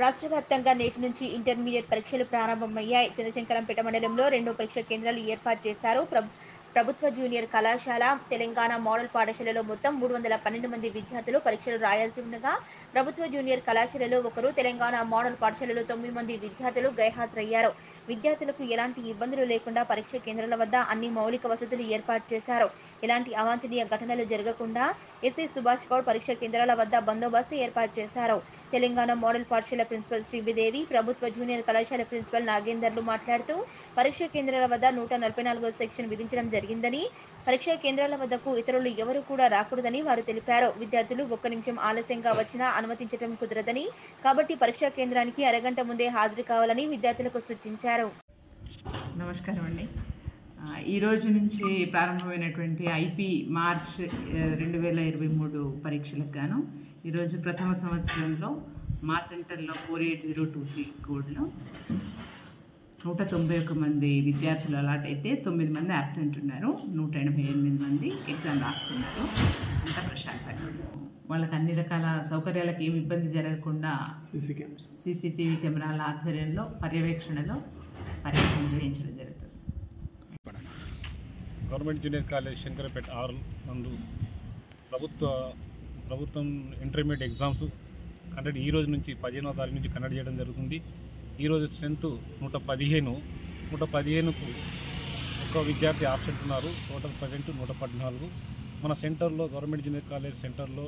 రాష్ట్ర వ్యాప్తంగా నేటి నుంచి ఇంటర్మీడియట్ పరీక్షలు ప్రారంభమయ్యాయి. చంద్రశంకరంపేట మండలంలో రెండు పరీక్ష కేంద్రాలు ఏర్పాటు చేశారు. ప్రభుత్వ జూనియర్ కళాశాల తెలంగాణ మోడల్ పాఠశాలలో మొత్తం మూడు వందల పన్నెండు మంది విద్యార్థులు పరీక్షలు రాయాల్సి ఉండగా ప్రభుత్వ జూనియర్ కళాశాలలో ఒకరు తెలంగాణ మోడల్ పాఠశాలలో తొమ్మిది మంది విద్యార్థులు గైహాజరయ్యారు. విద్యార్థులకు ఎలాంటి ఇబ్బందులు లేకుండా పరీక్ష కేంద్రాల వద్ద అన్ని మౌలిక వసతులు ఏర్పాటు చేశారు. ఎలాంటి అవాంఛనీయ ఘటనలు జరగకుండా ఎస్ఐ సుభాష్ గౌడ్ పరీక్ష కేంద్రాల వద్ద బందోబస్తు ఏర్పాటు చేశారు. తెలంగాణ మోడల్ పాఠశాల ప్రిన్సిపల్ శ్రీవిదేవి ప్రభుత్వ జూనియర్ కళాశాల ప్రిన్సిపల్ నాగేందర్లు మాట్లాడుతూ పరీక్ష కేంద్రాల వద్ద నూట నలభై నాలుగో సెక్షన్ విధించడం జరిగిందని పరీక్షా కేంద్రాల వద్దకు ఇతరులు ఎవరు కూడా రాకూడదని వారు తెలిపారు. విద్యార్థులు ఒక్క నిమిషం ఆలస్యంగా వచ్చినా అనుమతించడం కుదరదని కాబట్టి పరీక్షా కేంద్రానికి అరగంట ముందే హాజరు కావాలని విద్యార్థులకు సూచించారు. నమస్కారం అండి. ఈ రోజు నుంచి ప్రారంభమైనటువంటి ఐపీ మార్చ్ రెండు వేల ఇరవై మూడు పరీక్షలకు గాను ఈరోజు ప్రథమ సంవత్సరంలో మా సెంటర్లో four eight zero two three కోడ్లో నూట తొంభై ఒక్క మంది విద్యార్థులు అలాట్ అయితే తొమ్మిది మంది అబ్సెంట్ ఉన్నారు. నూట ఎనభై ఎనిమిది మంది ఎగ్జామ్ రాస్తున్నారు. అంతా ప్రశాంతంగా ఉంది. వాళ్ళకి అన్ని రకాల సౌకర్యాలకు ఏమి ఇబ్బంది జరగకుండా సీసీటీవీ కెమెరాల ఆధ్వర్యంలో పర్యవేక్షణలో పరీక్ష నిర్వహించడం జరుగుతుంది. గవర్నమెంట్ జూనియర్ కాలేజ్ శంకరపేట ఆరు నందు ప్రభుత్వ ప్రభుత్వం ఇంటర్మీడియట్ ఎగ్జామ్స్ కండక్ట్ ఈ రోజు నుంచి పదిహేనవ తారీఖు నుంచి కండక్ట్ చేయడం జరుగుతుంది. ఈరోజు స్ట్రెంత్ నూట పదిహేను. నూట పదిహేనుకు ఒక విద్యార్థి ఆబ్సెంట్ ఉన్నారు. టోటల్ ప్రజెంట్ నూట పద్నాలుగు. మన సెంటర్లో గవర్నమెంట్ జూనియర్ కాలేజ్ సెంటర్లో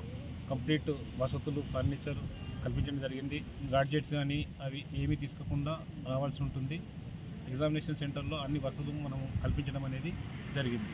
కంప్లీట్ వసతులు ఫర్నిచర్ కల్పించడం జరిగింది. గాడ్జెట్స్ కానీ అవి ఏమీ తీసుకోకుండా రావాల్సి ఉంటుంది. ఎగ్జామినేషన్ సెంటర్లో అన్ని వసతులు మనం కల్పించడం అనేది జరిగింది.